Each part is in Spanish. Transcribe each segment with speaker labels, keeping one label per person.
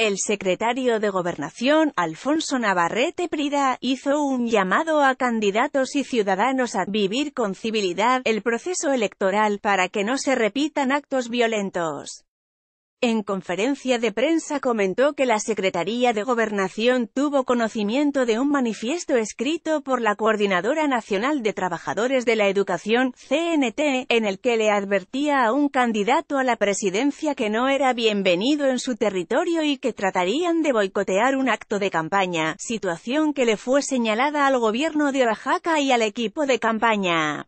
Speaker 1: El secretario de Gobernación, Alfonso Navarrete Prida, hizo un llamado a candidatos y ciudadanos a vivir con civilidad el proceso electoral para que no se repitan actos violentos. En conferencia de prensa comentó que la Secretaría de Gobernación tuvo conocimiento de un manifiesto escrito por la Coordinadora Nacional de Trabajadores de la Educación, CNT, en el que le advertía a un candidato a la presidencia que no era bienvenido en su territorio y que tratarían de boicotear un acto de campaña, situación que le fue señalada al gobierno de Oaxaca y al equipo de campaña.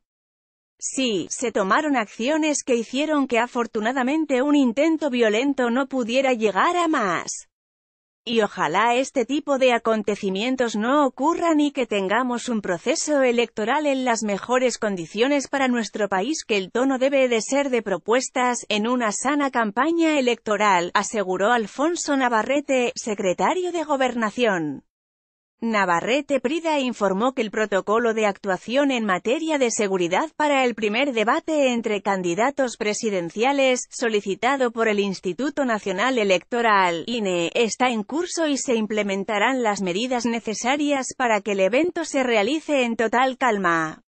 Speaker 1: Sí, se tomaron acciones que hicieron que afortunadamente un intento violento no pudiera llegar a más. Y ojalá este tipo de acontecimientos no ocurran y que tengamos un proceso electoral en las mejores condiciones para nuestro país que el tono debe de ser de propuestas, en una sana campaña electoral, aseguró Alfonso Navarrete, secretario de Gobernación. Navarrete Prida informó que el protocolo de actuación en materia de seguridad para el primer debate entre candidatos presidenciales, solicitado por el Instituto Nacional Electoral, INE, está en curso y se implementarán las medidas necesarias para que el evento se realice en total calma.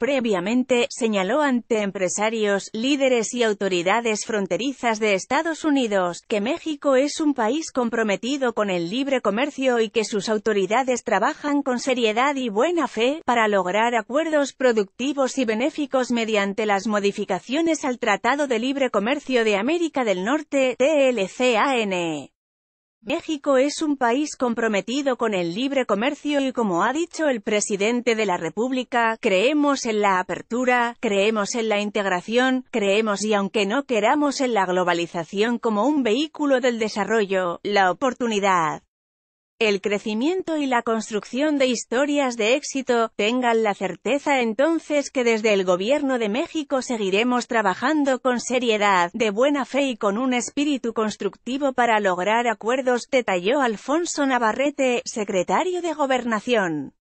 Speaker 1: Previamente, señaló ante empresarios, líderes y autoridades fronterizas de Estados Unidos, que México es un país comprometido con el libre comercio y que sus autoridades trabajan con seriedad y buena fe, para lograr acuerdos productivos y benéficos mediante las modificaciones al Tratado de Libre Comercio de América del Norte, TLCAN. México es un país comprometido con el libre comercio y como ha dicho el presidente de la República, creemos en la apertura, creemos en la integración, creemos y aunque no queramos en la globalización como un vehículo del desarrollo, la oportunidad el crecimiento y la construcción de historias de éxito, tengan la certeza entonces que desde el Gobierno de México seguiremos trabajando con seriedad, de buena fe y con un espíritu constructivo para lograr acuerdos, detalló Alfonso Navarrete, secretario de Gobernación.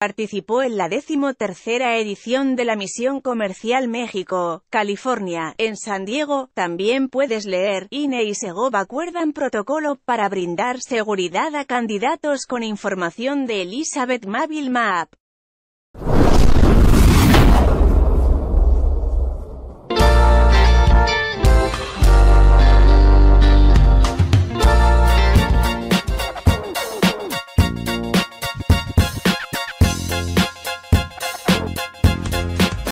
Speaker 1: Participó en la tercera edición de la Misión Comercial México, California, en San Diego. También puedes leer, INE y Segov acuerdan protocolo para brindar seguridad a candidatos con información de Elizabeth Mavil Map.